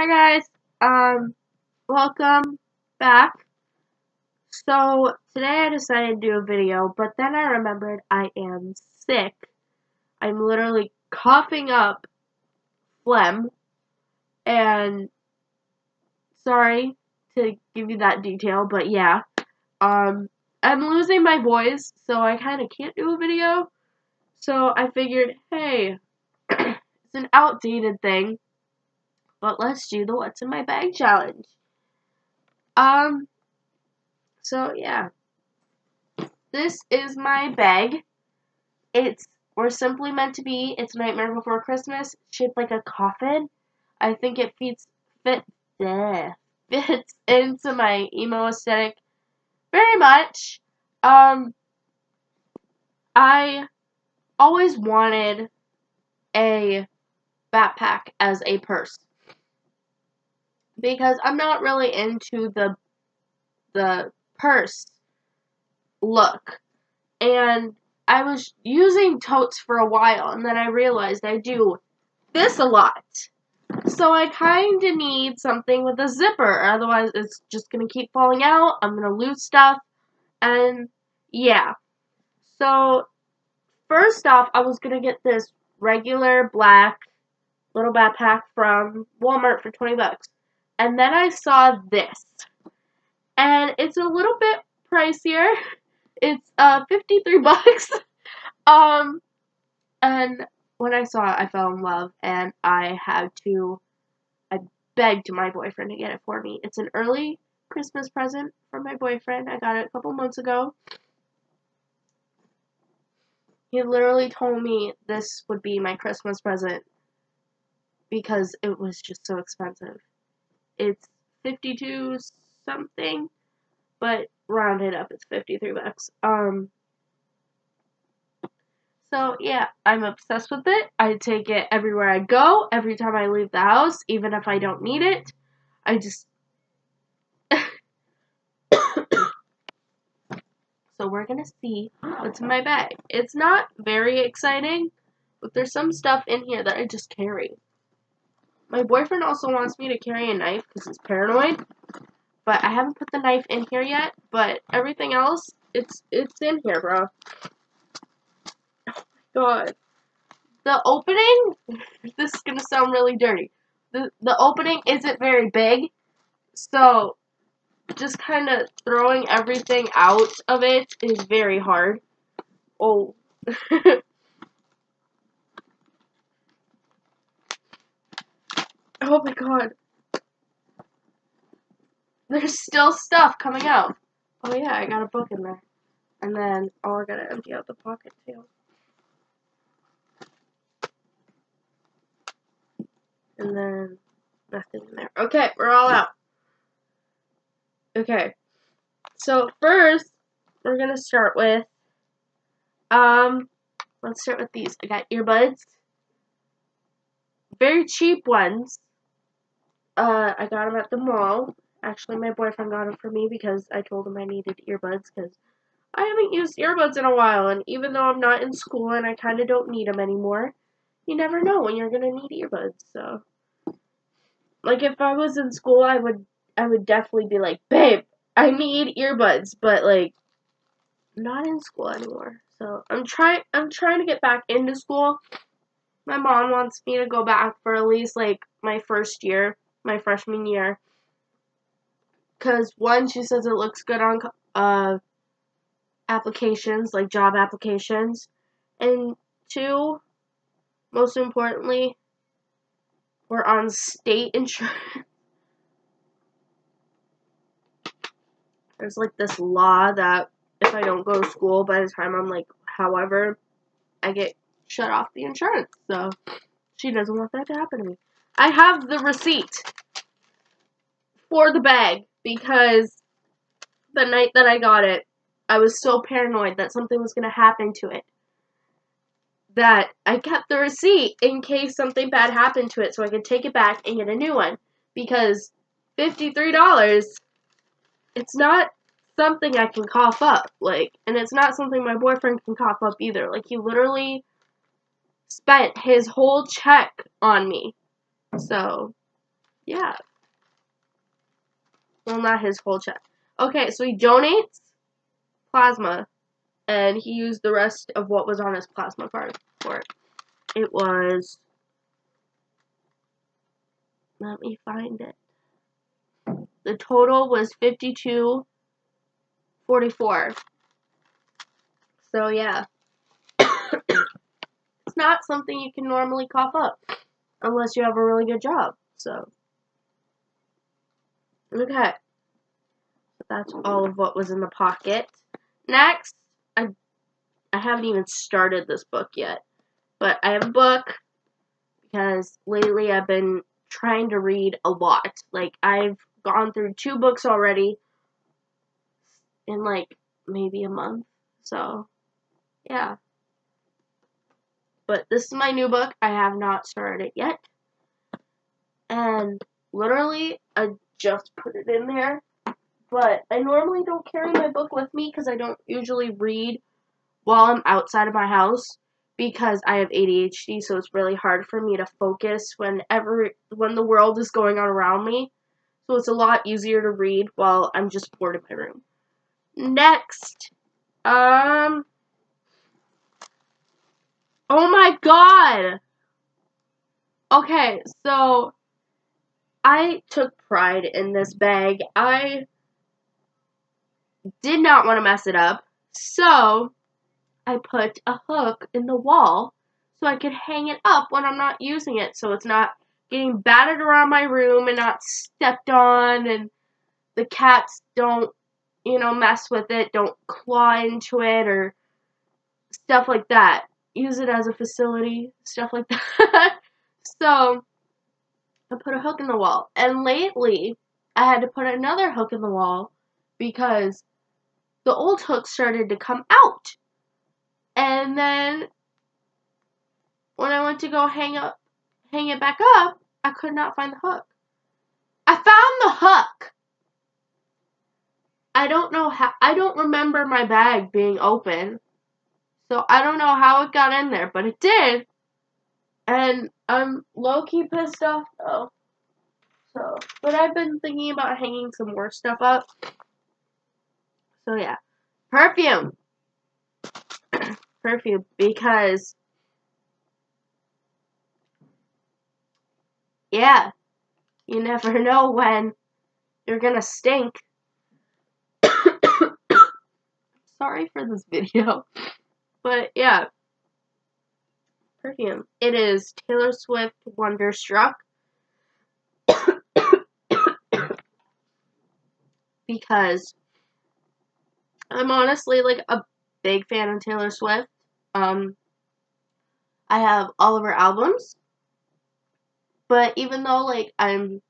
Hi guys, um, welcome back. So, today I decided to do a video, but then I remembered I am sick. I'm literally coughing up phlegm, and sorry to give you that detail, but yeah, um, I'm losing my voice, so I kind of can't do a video. So I figured, hey, it's an outdated thing but let's do the what's in my bag challenge. Um, so yeah. This is my bag. It's, we're simply meant to be, it's Nightmare Before Christmas, shaped like a coffin. I think it fits, fit, bleh, fits into my emo aesthetic very much. Um, I always wanted a backpack as a purse because I'm not really into the the purse look. And I was using totes for a while and then I realized I do this a lot. So I kind of need something with a zipper, otherwise it's just going to keep falling out. I'm going to lose stuff. And yeah. So first off, I was going to get this regular black little backpack from Walmart for 20 bucks. And then I saw this. And it's a little bit pricier. It's uh 53 bucks. um and when I saw it I fell in love and I had to I begged my boyfriend to get it for me. It's an early Christmas present from my boyfriend. I got it a couple months ago. He literally told me this would be my Christmas present because it was just so expensive it's 52 something, but rounded up, it's 53 bucks. Um, so yeah, I'm obsessed with it. I take it everywhere I go, every time I leave the house, even if I don't need it. I just. so we're gonna see what's in my bag. It's not very exciting, but there's some stuff in here that I just carry. My boyfriend also wants me to carry a knife because he's paranoid. But I haven't put the knife in here yet. But everything else, it's it's in here, bro. Oh my god. The opening, this is gonna sound really dirty. The the opening isn't very big, so just kind of throwing everything out of it is very hard. Oh. Oh my god. There's still stuff coming out. Oh yeah, I got a book in there. And then, oh, I gotta empty out the pocket too. And then, nothing in there. Okay, we're all out. Okay. So, first, we're gonna start with, um, let's start with these. I got earbuds. Very cheap ones. Uh, I got them at the mall. Actually, my boyfriend got them for me because I told him I needed earbuds because I haven't used earbuds in a while. And even though I'm not in school and I kind of don't need them anymore, you never know when you're gonna need earbuds. So, like if I was in school, I would I would definitely be like, babe, I need earbuds. But like, I'm not in school anymore. So I'm trying I'm trying to get back into school. My mom wants me to go back for at least like my first year my freshman year. Because one, she says it looks good on uh, applications, like job applications. And two, most importantly, we're on state insurance. There's like this law that if I don't go to school by the time I'm like, however, I get shut off the insurance. So she doesn't want that to happen to me. I have the receipt for the bag because the night that I got it, I was so paranoid that something was going to happen to it that I kept the receipt in case something bad happened to it so I could take it back and get a new one. Because $53, it's not something I can cough up. Like, and it's not something my boyfriend can cough up either. Like, he literally spent his whole check on me. So, yeah. Well, not his whole check. Okay, so he donates plasma, and he used the rest of what was on his plasma card for it. It was. Let me find it. The total was 52.44. So yeah. it's not something you can normally cough up unless you have a really good job. So okay. That's all of what was in the pocket. Next, I I haven't even started this book yet. But I have a book because lately I've been trying to read a lot. Like I've gone through two books already in like maybe a month. So, yeah. But this is my new book. I have not started it yet. And literally, I just put it in there. But I normally don't carry my book with me because I don't usually read while I'm outside of my house because I have ADHD, so it's really hard for me to focus whenever when the world is going on around me. So it's a lot easier to read while I'm just bored in my room. Next, um, oh my god. Okay, so I took pride in this bag. I did not want to mess it up, so I put a hook in the wall so I could hang it up when I'm not using it so it's not getting battered around my room and not stepped on and the cats don't, you know, mess with it, don't claw into it or stuff like that. Use it as a facility, stuff like that. so I put a hook in the wall. And lately I had to put another hook in the wall because the old hook started to come out. And then when I went to go hang up hang it back up, I could not find the hook. I found the hook. I don't know how I don't remember my bag being open. So I don't know how it got in there, but it did. And I'm low key pissed off though. So, but I've been thinking about hanging some more stuff up. So yeah. Perfume perfume because yeah, you never know when you're gonna stink. Sorry for this video, but yeah, perfume. It is Taylor Swift Wonderstruck. because I'm honestly like a big fan of Taylor Swift. Um, I have all of her albums, but even though like I'm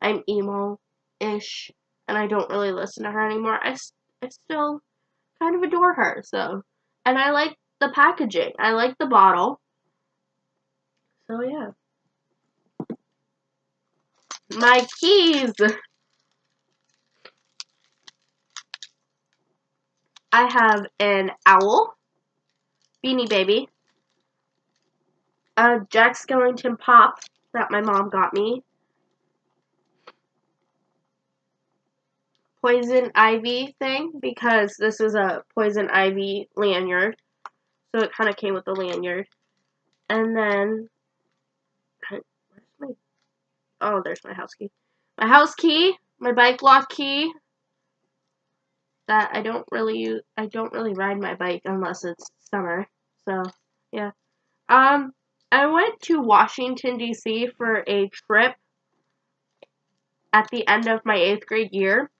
I'm emo ish and I don't really listen to her anymore, I, I still kind of adore her. So, and I like the packaging. I like the bottle. So yeah. My keys. I have an owl, Beanie Baby, uh, a Jack Skellington pop that my mom got me, poison ivy thing because this is a poison ivy lanyard. So it kind of came with the lanyard. And then, where's my, oh, there's my house key. My house key, my bike lock key, that I don't really use, I don't really ride my bike unless it's summer. So, yeah. Um, I went to Washington, D.C. for a trip at the end of my eighth grade year.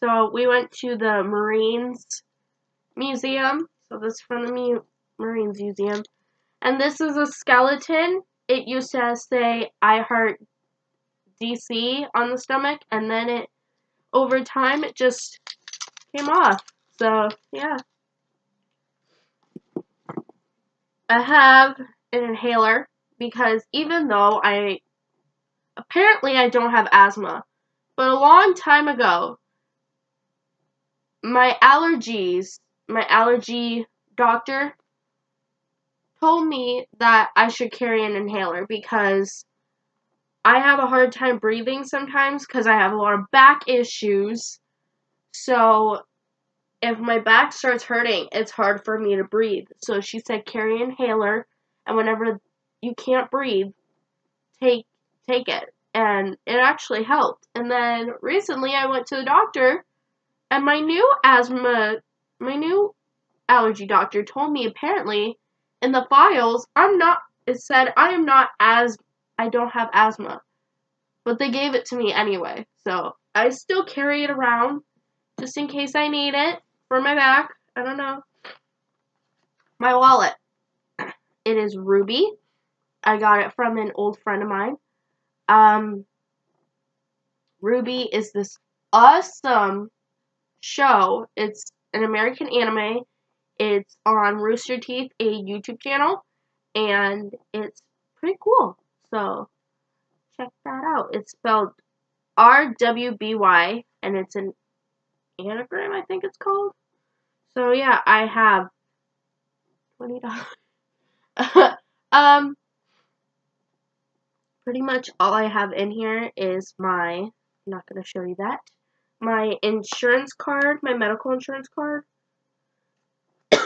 So, we went to the Marines Museum. So, this is from the Marines Museum. And this is a skeleton. It used to say, I heart DC on the stomach, and then it over time it just came off. So, yeah. I have an inhaler because even though I apparently I don't have asthma, but a long time ago my allergies, my allergy doctor told me that I should carry an inhaler because I have a hard time breathing sometimes because I have a lot of back issues. So if my back starts hurting, it's hard for me to breathe. So she said carry an inhaler, and whenever you can't breathe, take take it. And it actually helped. And then recently I went to the doctor, and my new asthma, my new allergy doctor told me apparently in the files I'm not. It said I am not as I don't have asthma, but they gave it to me anyway. So I still carry it around just in case I need it for my back. I don't know. My wallet. It is RWBY. I got it from an old friend of mine. Um, RWBY is this awesome show. It's an American anime. It's on Rooster Teeth, a YouTube channel, and it's pretty cool. So check that out. It's spelled R W B Y, and it's an anagram, I think it's called. So yeah, I have twenty dollars. um, pretty much all I have in here is my. I'm not gonna show you that. My insurance card, my medical insurance card.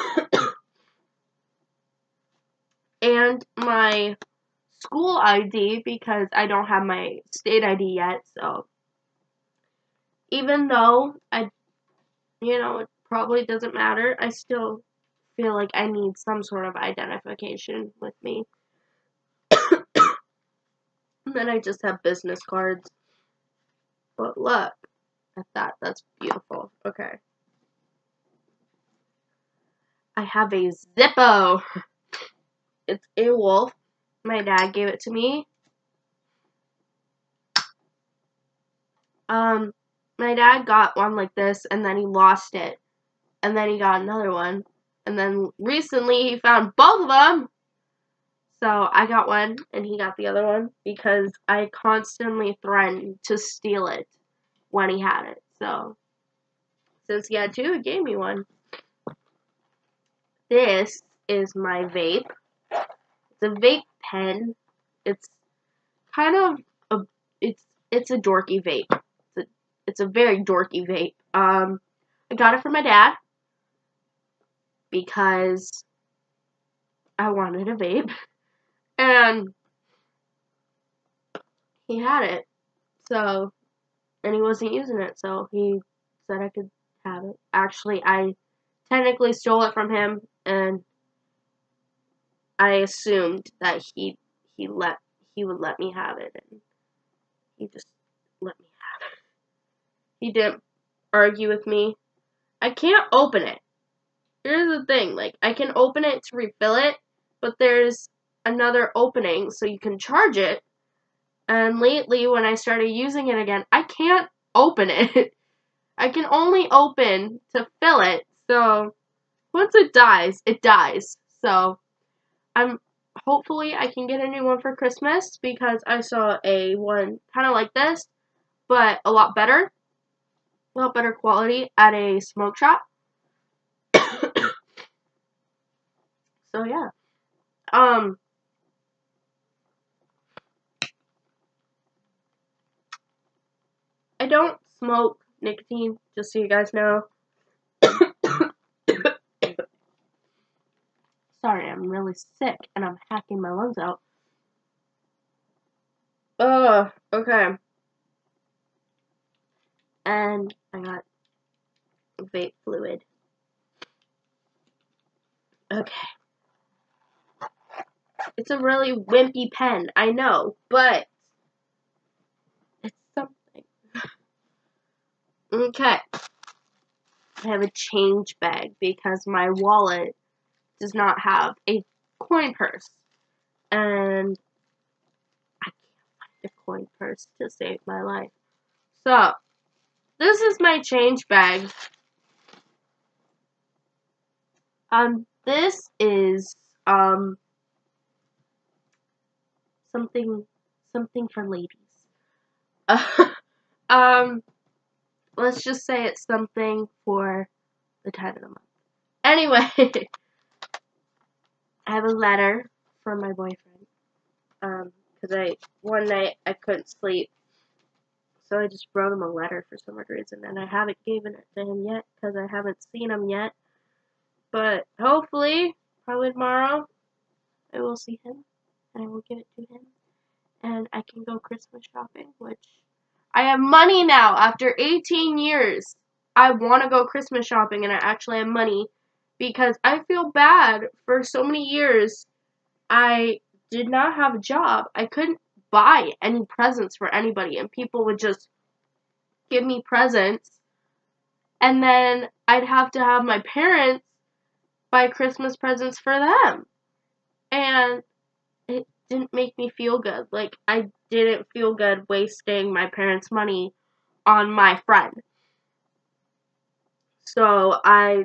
and my school ID because I don't have my state ID yet, so even though I you know, it probably doesn't matter. I still feel like I need some sort of identification with me. and then I just have business cards. But look at that. That's beautiful. Okay. I have a Zippo. It's a wolf. My dad gave it to me. Um, my dad got one like this and then he lost it. And then he got another one. And then recently he found both of them. So I got one and he got the other one because I constantly threatened to steal it when he had it. So since he had two, he gave me one. This is my vape. It's a vape pen. It's kind of a it's it's a dorky vape. It's a very dorky vape. Um, I got it from my dad because I wanted a vape, and he had it. So, and he wasn't using it, so he said I could have it. Actually, I technically stole it from him, and I assumed that he he let he would let me have it, and he just let me have it. he didn't argue with me. I can't open it. Here's the thing, like, I can open it to refill it, but there's another opening so you can charge it. And lately, when I started using it again, I can't open it. I can only open to fill it. So, once it dies, it dies. So, I'm hopefully I can get a new one for Christmas because I saw a one kind of like this, but a lot better a lot better quality at a smoke shop. so yeah. Um I don't smoke nicotine, just so you guys know. Sorry, I'm really sick and I'm hacking my lungs out. Uh, okay and I got vape fluid. Okay. It's a really wimpy pen, I know, but it's something. Okay. I have a change bag because my wallet does not have a coin purse. And I can't find a coin purse to save my life. So, this is my change bag. Um, this is, um, something, something for ladies. Um, let's just say it's something for the time of the month. Anyway, I have a letter from my boyfriend, um, because I one night I couldn't sleep, so I just wrote him a letter for some odd reason, and I haven't given it to him yet because I haven't seen him yet. But hopefully, probably tomorrow, I will see him, and I will give it to him, and I can go Christmas shopping, which I have money now after 18 years. I want to go Christmas shopping, and I actually have money because I feel bad for so many years. I did not have a job. I couldn't buy any presents for anybody, and people would just give me presents. And then I'd have to have my parents buy Christmas presents for them. And didn't make me feel good. Like, I didn't feel good wasting my parents' money on my friend. So I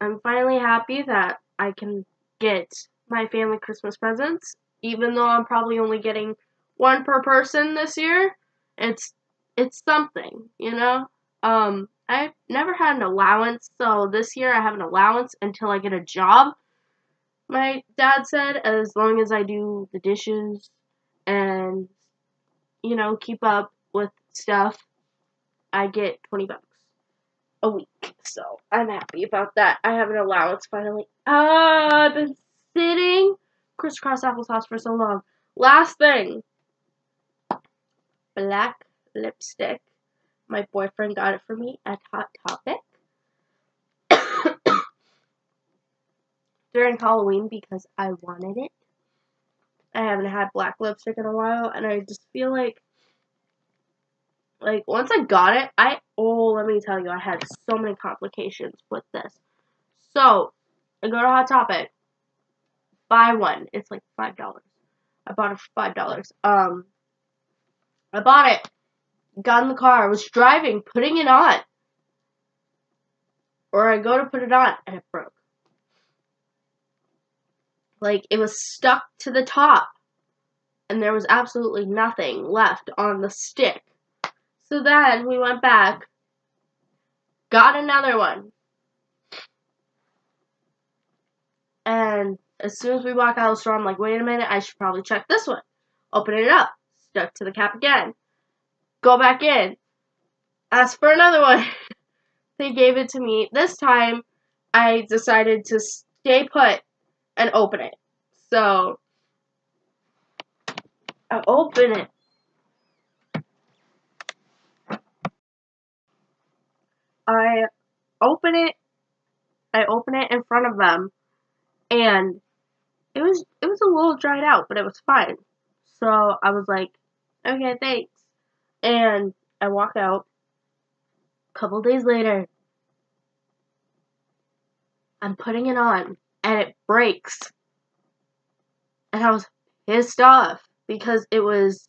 I'm finally happy that I can get my family Christmas presents, even though I'm probably only getting one per person this year. It's it's something, you know. Um, I've never had an allowance, so this year I have an allowance until I get a job. My dad said, as long as I do the dishes and you know keep up with stuff, I get twenty bucks a week. So I'm happy about that. I have an allowance finally. Uh, I've been sitting crisscross applesauce for so long. Last thing. Black lipstick. My boyfriend got it for me at Hot Topic. During Halloween because I wanted it. I haven't had black lipstick in a while and I just feel like like once I got it, I oh let me tell you, I had so many complications with this. So I go to Hot Topic, buy one. It's like five dollars. I bought it for five dollars. Um, I bought it, got in the car, I was driving, putting it on, or I go to put it on and it broke. Like it was stuck to the top, and there was absolutely nothing left on the stick. So then we went back, got another one. And as soon as we walk out of the store, I'm like, wait a minute, I should probably check this one. Open it up, stuck to the cap again. Go back in, ask for another one. they gave it to me. This time, I decided to stay put and open it. So, I open it. I open it I open it in front of them and it was it was a little dried out, but it was fine. So I was like, okay, thanks. And I walk out. A couple days later, I'm putting it on and it breaks. And I was pissed off because it was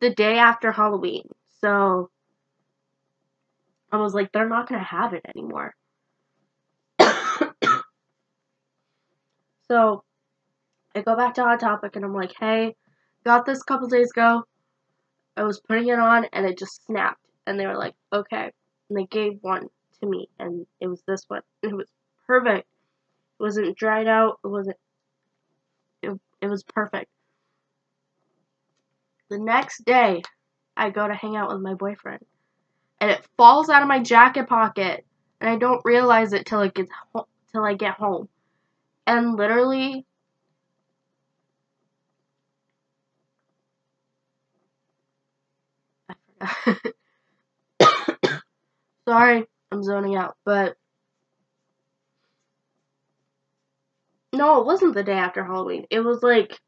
the day after Halloween. So I was like, they're not going to have it anymore. so I go back to Hot Topic and I'm like, hey, got this a couple days ago. I was putting it on and it just snapped. And they were like, okay. And they gave one to me and it was this one. It was perfect. It wasn't dried out. It wasn't, it, it was perfect. The next day, I go to hang out with my boyfriend and it falls out of my jacket pocket and I don't realize it till it gets ho- till I get home. And literally Sorry, I'm zoning out, but No, it wasn't the day after Halloween. It was like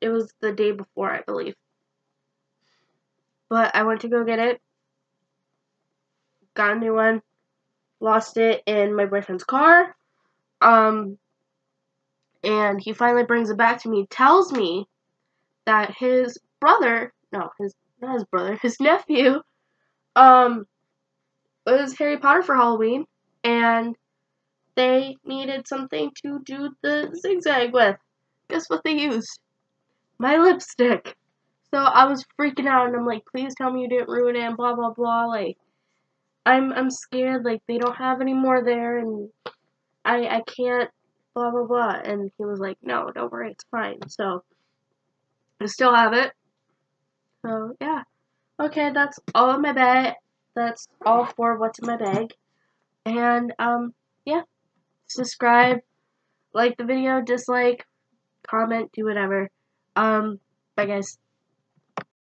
it was the day before, I believe. But I went to go get it got a new one, lost it in my boyfriend's car. Um, and he finally brings it back to me, tells me that his brother, no, his not his brother, his nephew, um, was Harry Potter for Halloween, and they needed something to do the zigzag with. Guess what they used? My lipstick. So I was freaking out, and I'm like, please tell me you didn't ruin it, and blah blah blah. Like, I'm I'm scared like they don't have any more there and I I can't blah blah blah and he was like no don't worry it's fine so I still have it. So, yeah. Okay, that's all in my bag. That's all for what's in my bag. And, um. Subscribe, like the video, dislike, comment, do whatever. Um, bye guys.